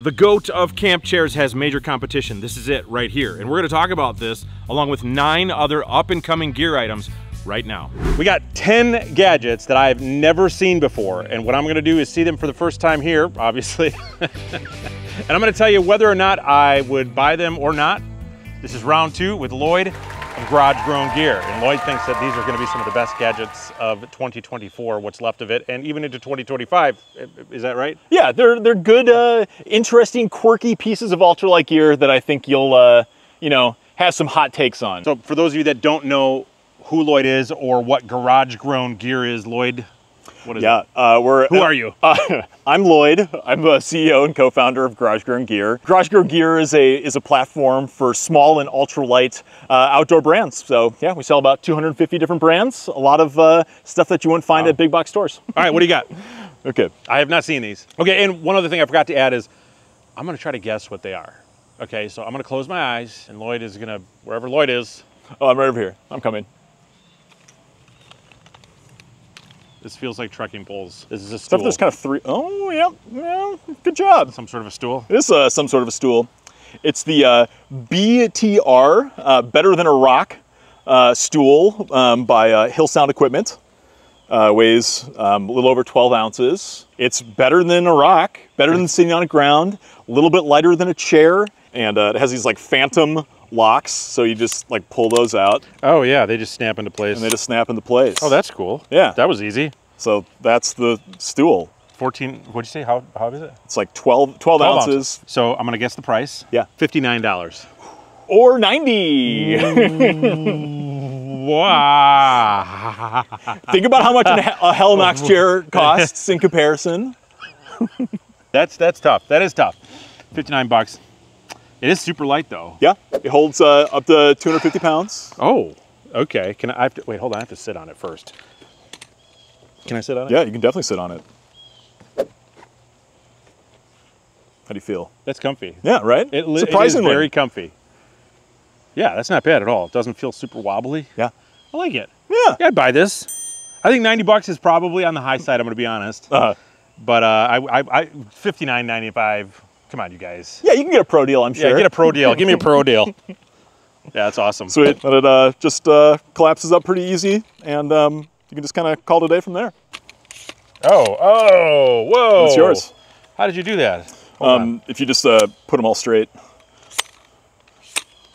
The GOAT of camp chairs has major competition. This is it right here. And we're gonna talk about this along with nine other up and coming gear items right now. We got 10 gadgets that I've never seen before. And what I'm gonna do is see them for the first time here, obviously. and I'm gonna tell you whether or not I would buy them or not. This is round two with Lloyd of Garage Grown Gear. And Lloyd thinks that these are gonna be some of the best gadgets of 2024, what's left of it, and even into 2025. Is that right? Yeah, they're they're good, uh, interesting, quirky pieces of ultralight gear that I think you'll, uh, you know, have some hot takes on. So for those of you that don't know who Lloyd is or what garage grown gear is, Lloyd, what is yeah, it? uh, we're. Who are you? Uh, I'm Lloyd. I'm a CEO and co-founder of Garage Grown Gear. Garage Grown Gear is a is a platform for small and ultralight uh, outdoor brands. So yeah, we sell about 250 different brands. A lot of uh, stuff that you wouldn't find Wow. at big box stores. All right, what do you got? Okay. I have not seen these. Okay, and one other thing I forgot to add is I'm gonna try to guess what they are. Okay, so I'm gonna close my eyes and Lloyd is gonna, wherever Lloyd is, Oh, I'm right over here. I'm coming. This feels like trekking poles. This is a stool. there's kind of three. Oh yeah, yeah. Good job. Some sort of a stool. It is uh, some sort of a stool. It's the uh, BTR, uh, Better Than a Rock uh, stool um, by uh, Hillsound Equipment. Uh, weighs um, a little over 12 ounces. It's better than a rock, better than sitting on the ground, a little bit lighter than a chair, and uh, it has these like phantom locks, so you just like pull those out Oh yeah, they just snap into place. and they just snap into place. oh, that's cool. Yeah. That was easy. so that's the stool. 14, what'd you say, how, how is it? It's like 12, 12, 12 ounces So I'm gonna guess the price. Yeah. $59. or 90. Wow. Think about how much a Helinox chair costs in comparison. that's that's tough. That is tough. 59 bucks. It is super light though. Yeah, it holds uh, up to 250 pounds. Oh, okay. Can I, I have to wait? Hold on. I have to sit on it first. Can I sit on it? Yeah, you can definitely sit on it. How do you feel? That's comfy. Yeah, right? It, Surprisingly. it very comfy. Yeah, that's not bad at all. It doesn't feel super wobbly. Yeah. I like it. Yeah. Yeah, I'd buy this. I think 90 bucks is probably on the high side. I'm going to be honest. Uh, But uh, I, I, I 59.95. Come on, you guys. yeah, you can get a pro deal, I'm sure. Yeah, get a pro deal. Give me a pro deal. Yeah, that's awesome. Sweet. And it uh, just uh, collapses up pretty easy, and um, you can just kind of call it a day from there. Oh, oh, whoa. It's yours. How did you do that? Um, if you just uh, put them all straight.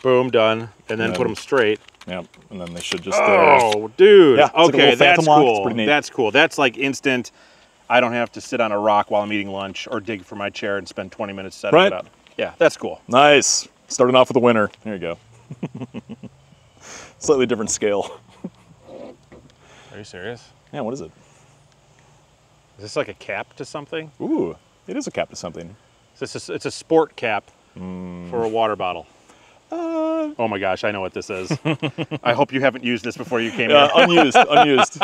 Boom, done. And then put them straight. Yep, and then they should just. Uh, Oh, dude. Yeah, it's like okay, that's lock. Cool. That's cool. That's like instant. I don't have to sit on a rock while I'm eating lunch or dig for my chair and spend 20 minutes setting Right. it up. Yeah, that's cool. nice. Starting off with a winner. There you go. Slightly different scale. Are you serious? Yeah, what is it? Is this like a cap to something? Ooh, it is a cap to something. Is this a, it's a sport cap Hmm. for a water bottle. Uh, Oh my gosh, I know what this is. I hope you haven't used this before you came uh, here. unused, unused.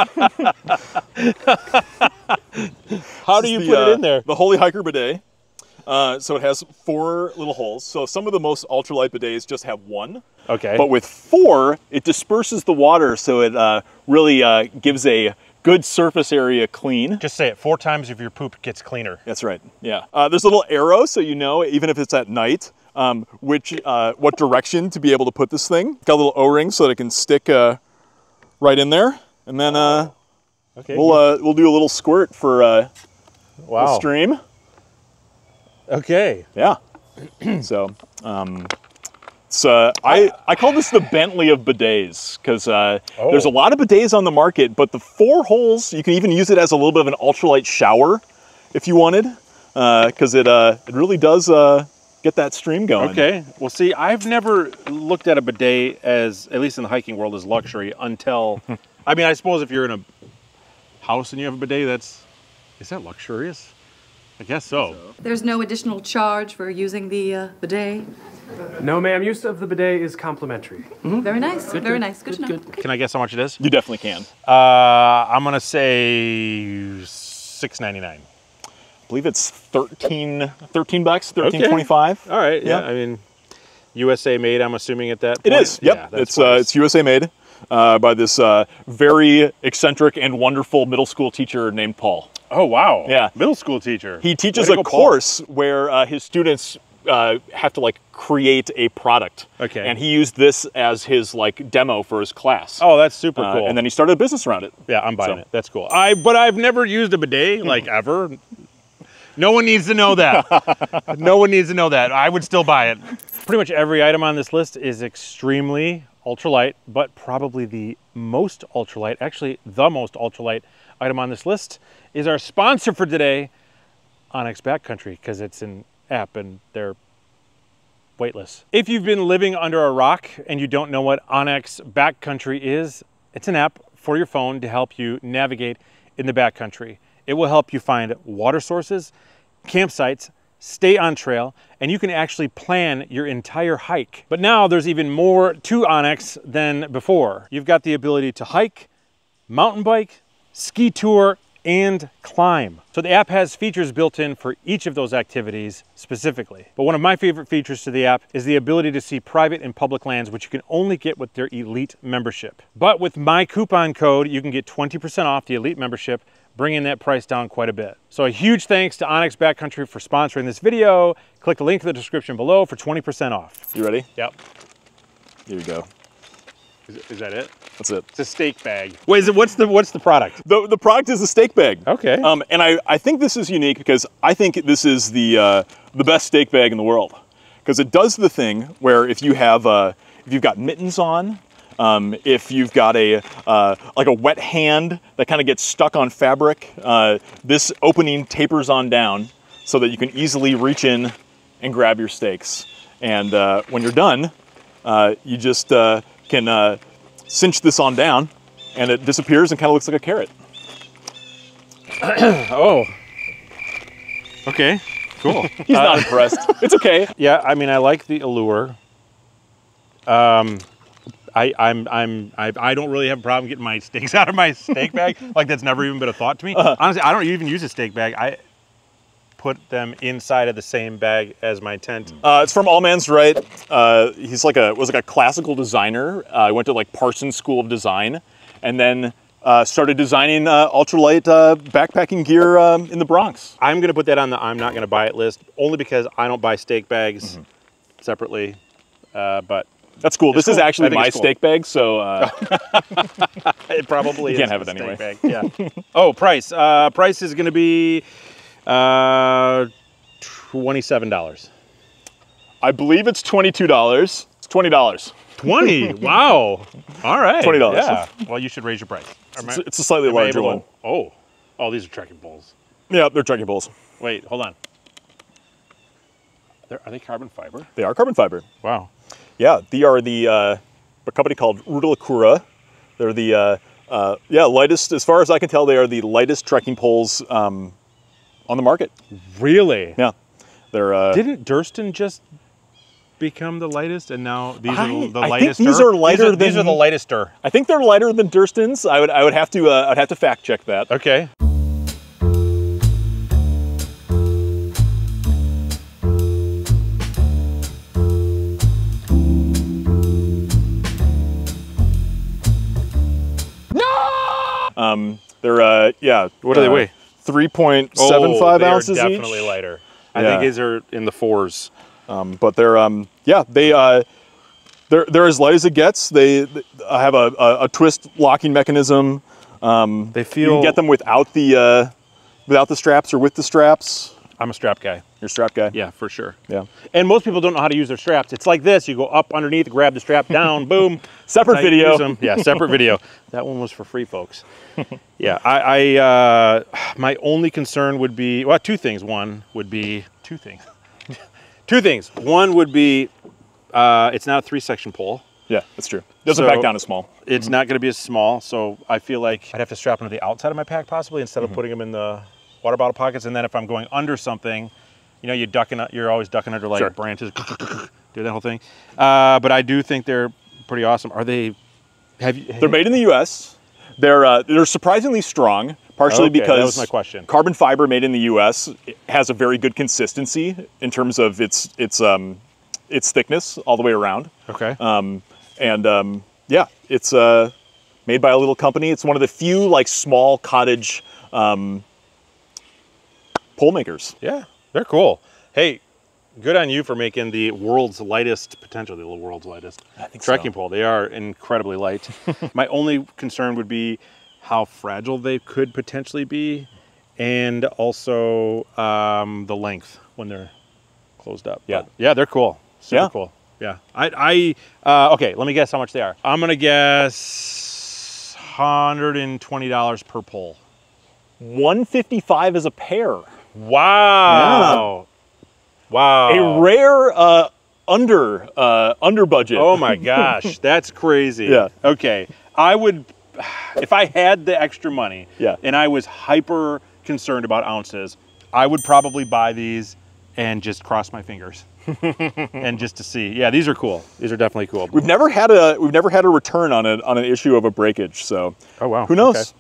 How do you is put the, it uh, in there? The Holy Hiker bidet. Uh, so it has four little holes. So some of the most ultralight bidets just have one, Okay. but with four, it disperses the water, so it uh, really uh, gives a good surface area clean. Just say it four times if your poop gets cleaner. That's right. Yeah. Uh, there's a little arrow, so you know, even if it's at night, um, which uh, what direction to be able to put this thing. Got a little O-ring so that it can stick uh, right in there, and then uh, Okay. we'll uh, we'll do a little squirt for uh, the stream. Okay. Yeah. so, um, it's, uh, I, I call this the Bentley of bidets because uh, Oh. there's a lot of bidets on the market, but the four holes, you can even use it as a little bit of an ultralight shower if you wanted because it, uh, it really does uh, get that stream going. Okay. Well, see, I've never looked at a bidet as, at least in the hiking world, as luxury until. I mean, I suppose if you're in a house and you have a bidet, that's is that luxurious? I guess so. There's no additional charge for using the uh, bidet. No, ma'am. Use of the bidet is complimentary. Very nice. very nice. Good, to know. Okay. Can I guess how much it is? You definitely can. Uh, I'm gonna say six ninety nine. I believe it's 13, 13 bucks, thirteen Okay. twenty-five. All right. Yeah. Yeah. I mean, USA made. I'm assuming at that. It point. is. Yep. Yeah, it's uh, it's USA made uh, by this uh, very eccentric and wonderful middle school teacher named Paul. Oh wow. Yeah. Middle school teacher. He teaches a to go, Paul. course where uh, his students uh, have to like create a product. Okay. And he used this as his like demo for his class. Oh, that's super Uh, cool. And then he started a business around it. yeah, I'm buying So- it. That's cool. I but I've never used a bidet like ever. No one needs to know that. no one needs to know that. I would still buy it. Pretty much every item on this list is extremely ultralight, but probably the most ultralight, actually the most ultralight item on this list is our sponsor for today, onX Backcountry, because it's an app and they're weightless. If you've been living under a rock and you don't know what onX Backcountry is, it's an app for your phone to help you navigate in the backcountry. It will help you find water sources, campsites, stay on trail, and you can actually plan your entire hike. But now there's even more to onX than before. You've got the ability to hike, mountain bike, ski tour, and climb. So the app has features built in for each of those activities specifically. But one of my favorite features to the app is the ability to see private and public lands, which you can only get with their Elite membership. But with my coupon code, you can get 20% off the Elite membership, bringing that price down quite a bit. So a huge thanks to onX Backcountry for sponsoring this video. Click the link in the description below for 20% off. You ready? Yep. Here we go. Is, is that it? That's it. It's a steak bag. Wait, is it, what's the what's the product? The, the product is a steak bag. Okay. Um, and I, I think this is unique because I think this is the uh, the best steak bag in the world because it does the thing where if you have uh, if you've got mittens on, um, if you've got a uh, like a wet hand that kind of gets stuck on fabric, uh, this opening tapers on down so that you can easily reach in and grab your stakes. And uh, when you're done, uh, you just uh, can uh, cinch this on down, and it disappears and kind of looks like a carrot. Oh. Okay. Cool. He's not impressed. It's okay. Yeah, I mean, I like the allure. Um, I, I'm, I'm, I, I don't really have a problem getting my steaks out of my steak bag. like that's never even been a thought to me. Honestly, I don't even use a steak bag. I put them inside of the same bag as my tent. Uh, it's from Allmansright. Uh, he's like a was like a classical designer. Uh, I went to like Parsons School of Design, and then uh, started designing uh, ultralight uh, backpacking gear um, in the Bronx. I'm gonna put that on the I'm not gonna buy it list only because I don't buy steak bags separately. Uh, but That's cool. This is cool. I actually my it's cool. steak bag, so uh, it probably You can't have a it anyway. bag. Yeah. oh, price. Uh, price is gonna be uh, twenty-seven dollars. I believe it's twenty two dollars. It's twenty dollars. 20. wow. All right. $20. Yeah. Well, you should raise your price. I- It's, it's a slightly larger one. to- Oh. Oh, these are trekking poles. Yeah, they're trekking poles. Wait, hold on. They're, are they carbon fiber? They are carbon fiber. Wow. Yeah, they are the uh, a company called Ruta Locura. They're the uh, uh, yeah lightest, as far as I can tell, they are the lightest trekking poles um, on the market. Really? Yeah, they're. Uh, Didn't Durston just become the lightest and now these I- are the I think lightest? these are lighter these are, these are the lightest. I think they're lighter than Durston's. I would I would have to uh, I'd have to fact check that. Okay. They're uh, yeah. What do they uh, weigh? Three point seven five Oh, they are ounces definitely each. lighter. I Yeah. think these are in the fours. Um, but they're um, yeah they uh, they're they're as light as it gets. They, they have a, a, a twist locking mechanism. Um, They you feel. can get them without the uh, without the straps or with the straps. I'm a strap guy. You're a strap guy. Yeah, for sure. Yeah. And most people don't know how to use their straps. It's like this: you go up underneath, grab the strap down, boom. Separate video. Yeah, separate video. That one was for free folks. yeah, I, I uh, my only concern would be well, two things. One would be two things. two things. One would be uh, it's not a three-section pole. Yeah, that's true. Doesn't So- back down as small. It's not going to be as small, so I feel like I'd have to strap them to the outside of my pack possibly instead of putting them in the water bottle pockets. And then if I'm going under something, you know, you're ducking, you're always ducking under like Sure. branches, do that whole thing. Uh, but I do think they're pretty awesome. Are they? Have you? They're made in the U.S. They're uh, they're surprisingly strong, partially Okay, that because was my question. carbon fiber made in the U.S. has a very good consistency in terms of its its um, its thickness all the way around. Okay. Um, and um, yeah, it's uh, made by a little company. It's one of the few like small cottage um, pole makers. Yeah, they're cool. Hey, good on you for making the world's lightest, potentially the world's lightest think trekking so. pole. They are incredibly light. My only concern would be how fragile they could potentially be, and also um, the length when they're closed up. Yeah. But yeah, they're cool. Super Yeah. cool. Yeah. I, I uh, okay. Let me guess how much they are. I'm gonna guess hundred and twenty dollars per pole. 155 is a pair. Wow. Wow. A rare uh, under uh, under budget. Oh my gosh, that's crazy. Yeah. Okay. I would, if I had the extra money Yeah. and I was hyper concerned about ounces, I would probably buy these and just cross my fingers and just to see. Yeah, these are cool. These are definitely cool. We've never had a we've never had a return on a on an issue of a breakage. So oh, wow. who knows? Okay.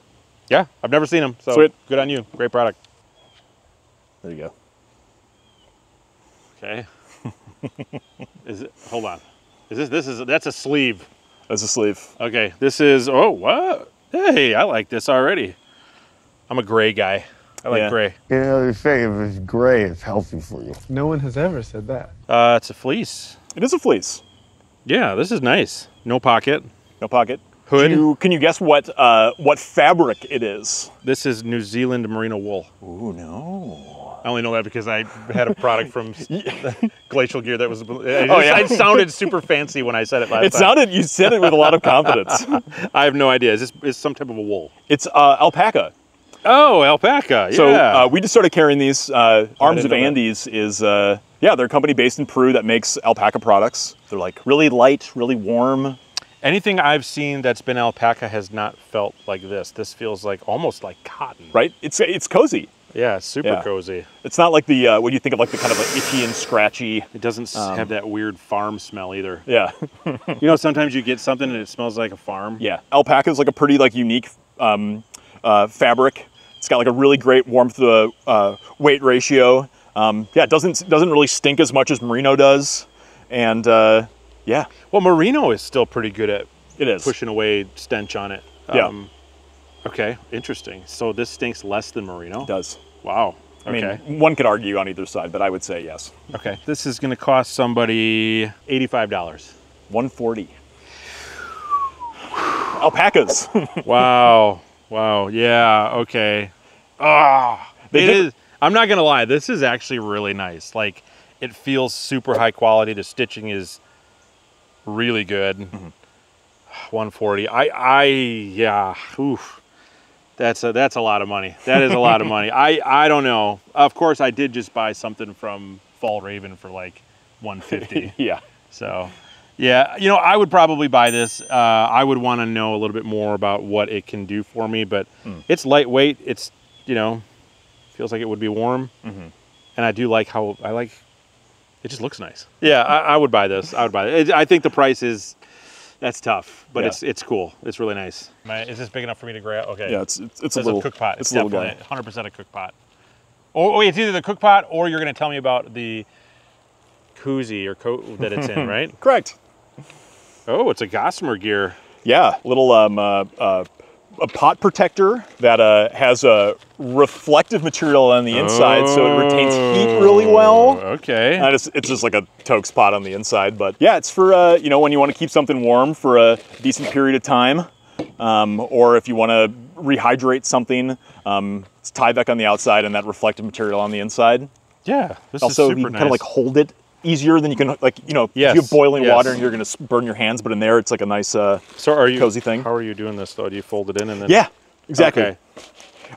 Yeah, I've never seen them. So Sweet. good on you. Great product. There you go. Okay. is it, hold on. Is this, this is, that's a sleeve. That's a sleeve. Okay, this is, oh, what? Hey, I like this already. I'm a gray guy. I like Yeah. gray. You know, they say if it's gray, it's healthy for you. No one has ever said that. Uh, it's a fleece. It is a fleece. Yeah, this is nice. No pocket. No pocket. Hood. Can you, can you guess what uh, what fabric it is? This is New Zealand merino wool. Ooh, no. I only know that because I had a product from Glacial Gear that was. It, Oh, yeah. it sounded super fancy when I said it last It time. sounded you said it with a lot of confidence. I have no idea. Is this is some type of a wool? It's uh, alpaca. Oh, alpaca. So yeah. uh, we just started carrying these. Uh, Arms of. Andes is uh, yeah, they're a company based in Peru that makes alpaca products. They're like really light, really warm. Anything I've seen that's been alpaca has not felt like this. This feels like almost like cotton. Right? It's it's cozy. Yeah, super Yeah. cozy. It's not like the uh, what do you think of like the kind of like itchy and scratchy. It doesn't Um, have that weird farm smell either. Yeah, You know, sometimes you get something and it smells like a farm. yeah. Alpaca is like a pretty like unique um, uh, fabric. It's got like a really great warmth to uh, weight ratio. Um, yeah, it doesn't doesn't really stink as much as merino does, and uh, yeah, Well, merino is still pretty good at it is. pushing away stench on it. Yeah. Okay, interesting. So this stinks less than merino. It does. Wow. I mean, Okay. one could argue on either side, but I would say yes. okay. This is going to cost somebody eighty-five dollars. 140. Alpacas. wow. Wow. Yeah. Okay. Ah. They it is. I'm not gonna lie. This is actually really nice. Like, it feels super high quality. The stitching is really good. Mm-hmm. 140. I. I. Yeah. Oof. That's a that's a lot of money. That is a lot of money. I I don't know. Of course, I did just buy something from Fjällräven for like 150. yeah. So, yeah, you know, I would probably buy this. Uh, I would want to know a little bit more about what it can do for me, but it's lightweight. It's, you know, feels like it would be warm. And I do like how, I like, it just looks nice. Yeah, I, I would buy this. I would buy it. I think the price is, that's tough, but Yeah. it's it's cool. It's really nice. Is this big enough for me to grab? Okay. Yeah, it's it's, it's a little a cook pot. It's, It's, definitely 100% a cook pot. Oh, wait, it's either the cook pot or you're going to tell me about the koozie or coat that it's in, right? Correct. Oh, it's a Gossamer gear. Yeah, little um, uh, uh, a pot protector that uh, has a reflective material on the inside, so it retains heat really well. Okay. And it's, it's just like a Toaks pot on the inside, but yeah, it's for uh, you know when you want to keep something warm for a decent period of time, um, or if you want to rehydrate something. Um, it's Tyvek on the outside and that reflective material on the inside. yeah, this also, is you super can nice. kind of like hold it easier than you can like you know if you have boiling yes. water and you're gonna burn your hands, but in there it's like a nice uh, so are you cozy thing. How are you doing this though? Do you fold it in and then? yeah exactly. Okay.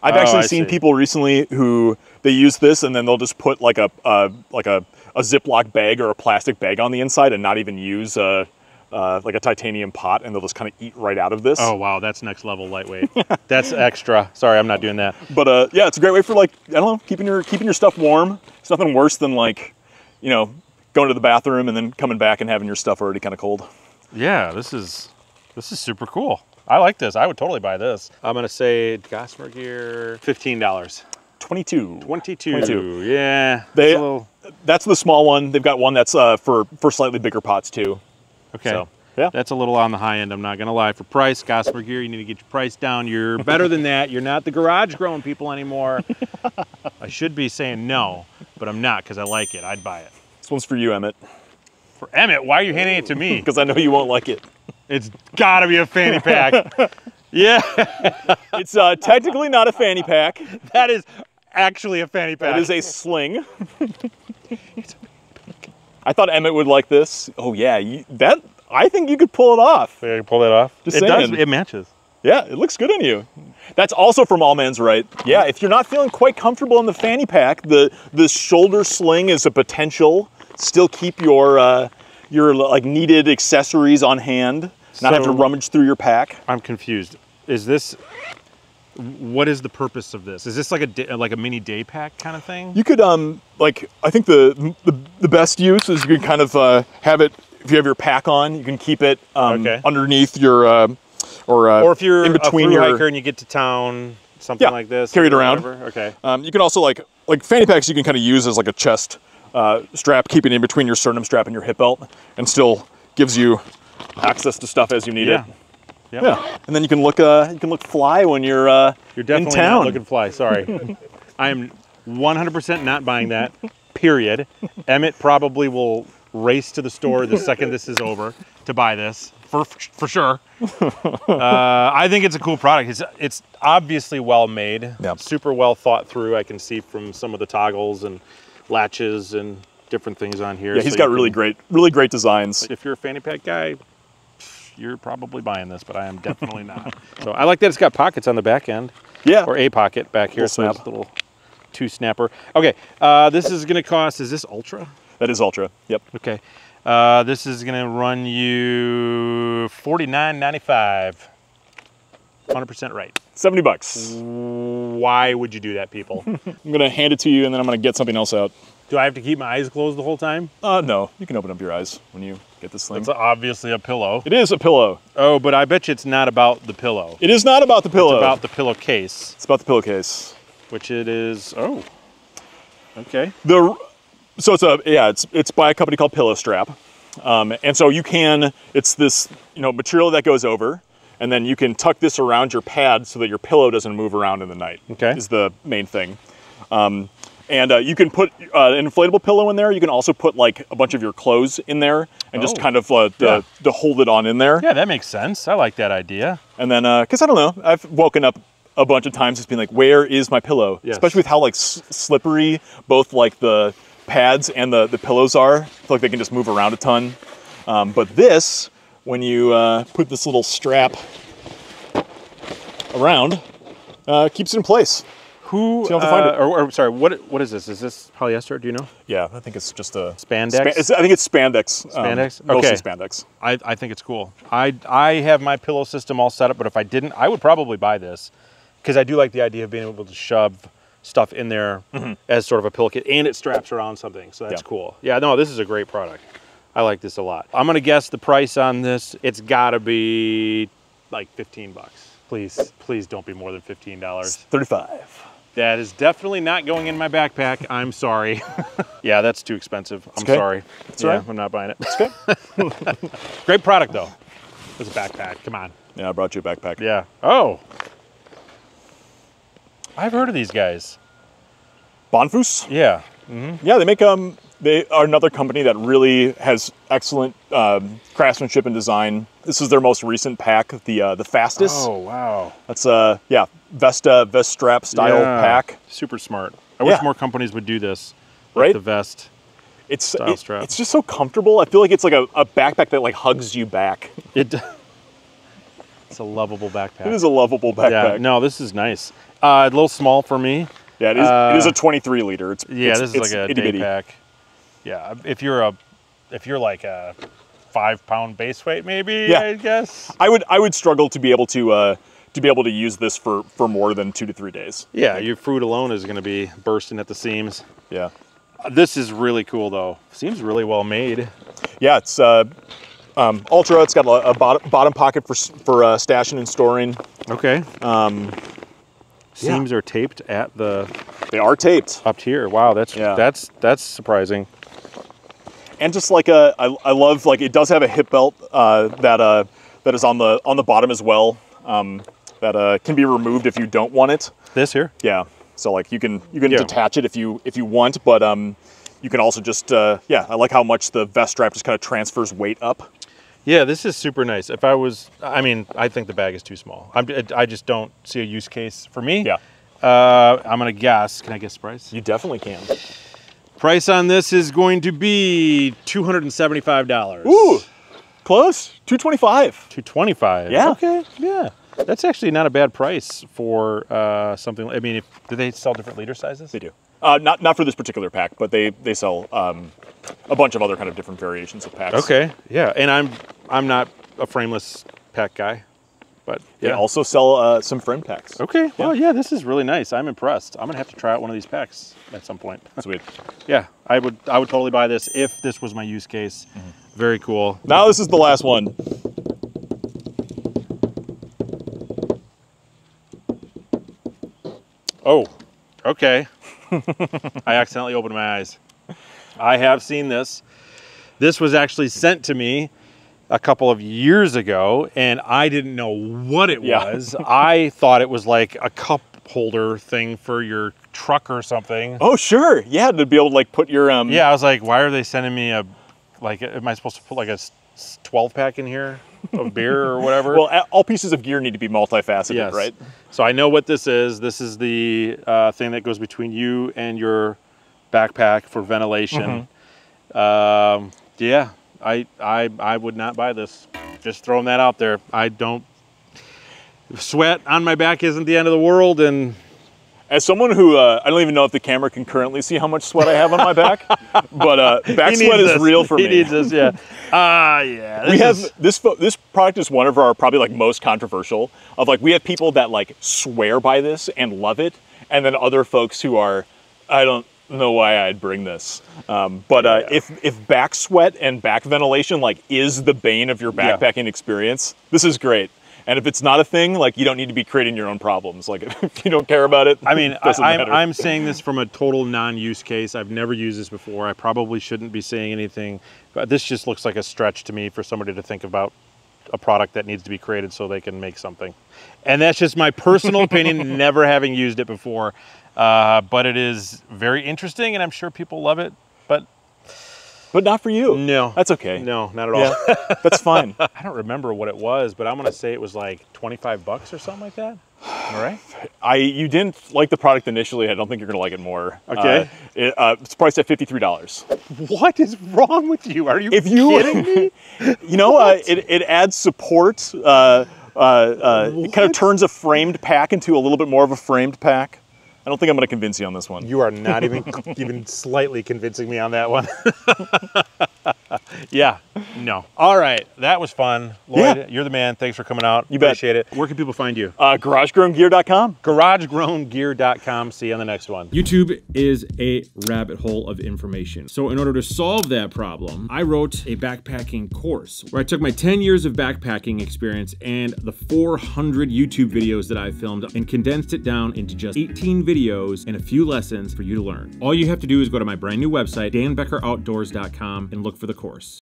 I've Oh, actually I seen see. people recently who they use this and then they'll just put like a uh, like a, a Ziploc bag or a plastic bag on the inside and not even use a uh, like a titanium pot and they'll just kind of eat right out of this. Oh wow, that's next level lightweight. that's extra. Sorry, I'm not doing that. But uh, yeah, it's a great way for like I don't know keeping your keeping your stuff warm. It's nothing worse than like you know going to the bathroom and then coming back and having your stuff already kind of cold. Yeah, this is this is super cool. I like this. I would totally buy this. I'm gonna say Gossamer gear, fifteen dollars. 22. Twenty-two. 22. Yeah. They- it's little- That's the small one. They've got one that's uh, for for slightly bigger pots too. okay. so. Yeah. That's a little on the high end, I'm not gonna lie. For price, Gossamer Gear, you need to get your price down. You're better than that. You're not the garage growing people anymore. I should be saying no, but I'm not because I like it. I'd buy it. This one's for you, Emmett, For Emmett, why are you handing it to me? because I know you won't like it. It's gotta be a fanny pack. yeah, It's uh, technically not a fanny pack. that is actually a fanny pack. It is a sling. I thought Emmett would like this. Oh yeah, you, that I think you could pull it off. Yeah, you pull that off. Just it does. It matches. Yeah, it looks good on you. That's also from Allmansright. Yeah, if you're not feeling quite comfortable in the fanny pack, the the shoulder sling is a potential. Still keep your uh, your like needed accessories on hand. Not have to rummage through your pack. I'm confused. Is this? What is the purpose of this? Is this like a day, like a mini day pack kind of thing? You could um like I think the the, the best use is you can kind of uh, have it if you have your pack on, you can keep it um, Okay. underneath your uh, or uh, or if you're in between a your hiker and you get to town, something Yeah, like this. carry it around. Okay. Um, you can also like like fanny packs. You can kind of use as like a chest uh, strap, keeping in between your sternum strap and your hip belt, and still gives you access to stuff as you need Yeah. it. Yep. Yeah, and then you can look uh, you can look fly when you're uh, You're definitely in town. not looking fly. Sorry. I am 100% not buying that. Period. Emmett probably will race to the store the second this is over to buy this for for sure. Uh, I think it's a cool product. It's it's obviously well made. Yep. Super well thought through. I can see from some of the toggles and latches and different things on here. yeah, he's So got really can- great really great designs. if you're a fanny pack guy, you're probably buying this, but I am definitely not. So I like that it's got pockets on the back end, Yeah, or a pocket back here, Little so snap. a little two snapper. Okay, uh, this is gonna cost. Is this ultra? that is ultra. Yep. Okay, uh, this is gonna run you forty nine ninety five. Hundred percent right. Seventy bucks. Why would you do that, people? I'm gonna hand it to you, and then I'm gonna get something else out. do I have to keep my eyes closed the whole time? Uh, no, you can open up your eyes when you get this thing. It's obviously a pillow. It is a pillow. Oh, but I bet you it's not about the pillow. It is not about the pillow. It's about the pillowcase. it's about the pillowcase. which it is. Oh, okay. The so it's a yeah it's it's by a company called Pillow Strap, um, and so you can it's this you know material that goes over, and then you can tuck this around your pad so that your pillow doesn't move around in the night. Okay. is the main thing. Um, and uh, you can put uh, an inflatable pillow in there. You can also put like a bunch of your clothes in there and just Oh. kind of uh, Yeah. to hold it on in there. Yeah, that makes sense. I like that idea. And then, because I don't know, I've woken up a bunch of times just being like, where is my pillow? Yes. Especially with how like s- slippery both like the pads and the, the pillows are. I feel like they can just move around a ton. Um, but this, when you uh, put this little strap around, uh, keeps it in place. Who? So you have to find uh, it. Or, or sorry, what? What is this? Is this polyester? Do you know? Yeah, I think it's just a Spandex? spa- it's- I think it's spandex. um, Spandex? mostly Okay. spandex. I, I think it's cool. I I have my pillow system all set up, but if I didn't, I would probably buy this because I do like the idea of being able to shove stuff in there as sort of a pillow kit, and it straps around something, so that's Yeah. cool. Yeah, no, this is a great product. I like this a lot. I'm gonna guess the price on this. It's gotta be like 15 bucks. Please, please don't be more than $15. Thirty-five. That is definitely not going in my backpack. I'm sorry. yeah, that's too expensive. I'm okay. sorry. It's yeah, right. I'm not buying it. It's good. Great product though. It's a backpack. Come on. yeah, I brought you a backpack. Yeah. Oh. I've heard of these guys. Bonfus. Yeah. Yeah, they make um they are another company that really has excellent um, craftsmanship and design. This is their most recent pack, the uh, the Fastus. Oh wow. That's uh yeah Vesta vest strap style Yeah. pack. Super smart. I wish Yeah. more companies would do this. Right? The vest. It's Style it- strap. it's just so comfortable. I feel like it's like a, a backpack that like hugs you back. It. it's a lovable backpack. It is a lovable backpack. Yeah. No, this is nice. Uh, a little small for me. Yeah, it is. it is Uh, a 23 liter. It's Yeah, it's, this is like a itty day bitty. pack. Yeah, if you're a, if you're like a five pound base weight, maybe Yeah. I guess. I would I would struggle to be able to uh, to be able to use this for for more than two to three days. Yeah, your fruit alone is going to be bursting at the seams. Yeah. Uh, This is really cool though. Seems really well made. Yeah, it's uh, um, ultra. It's got a, a bottom, bottom pocket for for uh, stashing and storing. Okay. Um, yeah. seams are taped at the They are taped, up here. Wow, that's Yeah. that's that's surprising. And just like a, I, I love like it does have a hip belt uh, that uh, that is on the on the bottom as well. Um, that uh, can be removed if you don't want it. This here? Yeah. So like you can you can Yeah. detach it if you if you want, but um, you can also just uh, yeah. I like how much the vest strap just kind of transfers weight up. Yeah, this is super nice. If I was, I mean, I think the bag is too small. I'm, I just don't see a use case for me. Yeah. Uh, I'm gonna guess. Can I guess the price? You definitely can. Price on this is going to be two hundred and seventy-five dollars. Ooh, close. Two twenty five. two twenty-five. Yeah. Okay. Yeah. That's actually not a bad price for uh, something. I mean, if, do they sell different liter sizes? They do. Uh, not not for this particular pack, but they they sell um, a bunch of other kind of different variations of packs. Okay. Yeah. And I'm I'm not a frameless pack guy, but They yeah. also sell uh, some frame packs. Okay. Well, yeah, this is really nice. I'm impressed. I'm gonna have to try out one of these packs at some point. Sweet. yeah, I would. I would totally buy this if this was my use case. Very cool. Now this is the last one. Oh, okay. I accidentally opened my eyes. I have seen this. This was actually sent to me a couple of years ago, and I didn't know what it Yeah. was. I thought it was like a cup holder thing for your truck or something. Oh sure, yeah, to be able to like put your um. Yeah, I was like, why are they sending me a, like, am I supposed to put like a 12 pack in here of beer or whatever? Well, all pieces of gear need to be multifaceted, Yes. right? So I know what this is. This is the uh, thing that goes between you and your backpack for ventilation. Mm-hmm. Um, yeah, I, I I would not buy this. Just throwing that out there. I don't. Sweat on my back isn't the end of the world, and As someone who uh, I don't even know if the camera can currently see how much sweat I have on my back, but uh, back sweat is this. real for he me. He needs this, yeah. Ah, yeah. we have is- this this product is one of our probably like most controversial of like we have people that like swear by this and love it and then other folks who are i don't know why i'd bring this um, but uh, if if back sweat and back ventilation like is the bane of your Yeah. backpacking experience this is great and if it's not a thing like you don't need to be creating your own problems like if you don't care about it I mean, I, doesn't I'm. I'm saying this from a total non-use case. I've never used this before. I probably shouldn't be saying anything, but this just looks like a stretch to me for somebody to think about a product that needs to be created so they can make something. And that's just my personal opinion, never having used it before. Uh, but it is very interesting, and I'm sure people love it. But but not for you no, that's okay No, not at all. yeah that's fine I don't remember what it was, but I'm gonna say it was like 25 bucks or something like that. All right. I you didn't like the product initially. I don't think you're gonna like it more. Okay. Uh, it, uh, it's priced at fifty three dollars. What is wrong with you? Are you If you kidding me? you know, uh, it it adds support. Uh, uh, uh, it kind of turns a framed pack into a little bit more of a framed pack. I don't think I'm gonna convince you on this one. You are not even even slightly convincing me on that one. yeah, no. All right, that was fun. Lloyd, Yeah. you're the man. Thanks for coming out. You bet. Appreciate it. Where can people find you? Uh, GarageGrownGear.com. GarageGrownGear.com. See you on the next one. YouTube is a rabbit hole of information. So in order to solve that problem, I wrote a backpacking course where I took my 10 years of backpacking experience and the 400 YouTube videos that I filmed and condensed it down into just 18 videos and a few lessons for you to learn. All you have to do is go to my brand new website, danbeckeroutdoors.com and look for the course.